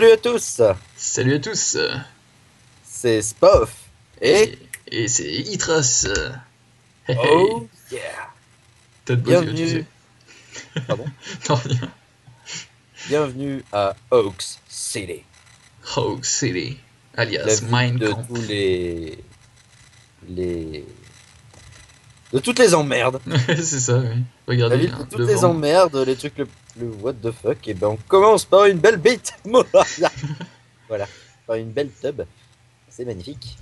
Salut à tous, Salut à tous c'est Spoff et Et, et c'est Itras Hey, oh yeah. T'as de beaux yeux. Pardon Non, rien. Bienvenue à Oaks City, Hawk City, alias Mein de tous les les de toutes les emmerdes, c'est ça, oui. la Regardez, ville hein, de toutes les emmerdes, les trucs le plus what the fuck. Et ben on commence par une belle bite, voilà, par une belle tub, c'est magnifique.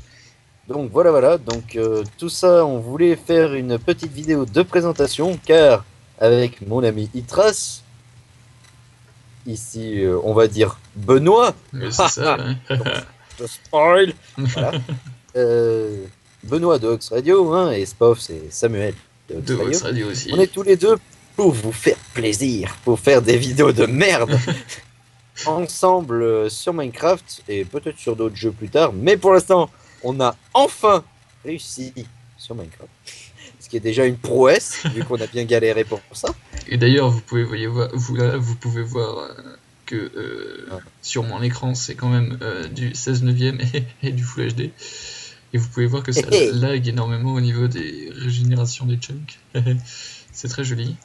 Donc voilà voilà, donc euh, tout ça, on voulait faire une petite vidéo de présentation car avec mon ami Itras, ici euh, on va dire Benoît, Oui, c'est ça, ouais. je spoil, voilà. Euh, Benoît de Ox Radio, hein, et Spoff c'est Samuel de Ox De Radio. Aussi. On est tous les deux pour vous faire plaisir, pour faire des vidéos de merde ensemble euh, sur Minecraft et peut-être sur d'autres jeux plus tard. Mais pour l'instant, on a enfin réussi sur Minecraft. Ce qui est déjà une prouesse, vu qu'on a bien galéré pour ça. Et d'ailleurs, vous pouvez voyez, voir, vous, là, vous pouvez voir euh, que euh, Ouais. sur mon écran, c'est quand même euh, du 16 neuvième et, et du Full HD. Et vous pouvez voir que ça lag énormément au niveau des régénérations des chunks. c'est très joli.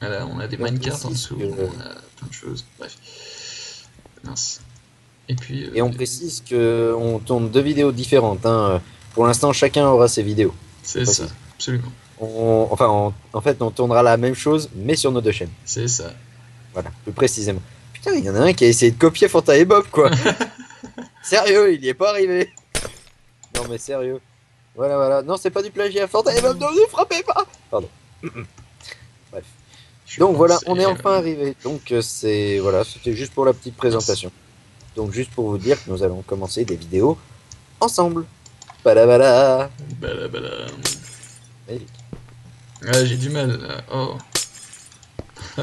Voilà, on a des minecarts en dessous, que- on a plein de choses. Bref. Mince. Et puis. Et on euh, précise qu'on tourne deux vidéos différentes. hein. Pour l'instant, chacun aura ses vidéos. c'est ça, absolument. On- enfin, on- en fait, on tournera la même chose, mais sur nos deux chaînes. C'est ça. Voilà, plus précisément. Putain, il y en a un qui a essayé de copier Fanta et Bob, quoi. sérieux, il y est pas arrivé. Non, mais sérieux. Voilà, voilà. Non, c'est pas du plagiat. Et Bob, ne frappez pas. Pardon. Je Donc voilà, on est enfin arrivé. Donc euh, c'est voilà, c'était juste pour la petite présentation. Donc juste pour vous dire que nous allons commencer des vidéos ensemble. Balabala. Bala bala. Magnifique. Ah, j'ai du mal là. Oh.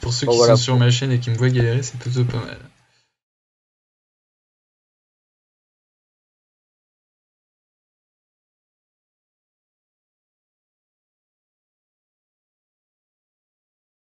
Pour ceux qui voilà. sont sur ma chaîne et qui me voient galérer, c'est plutôt pas mal.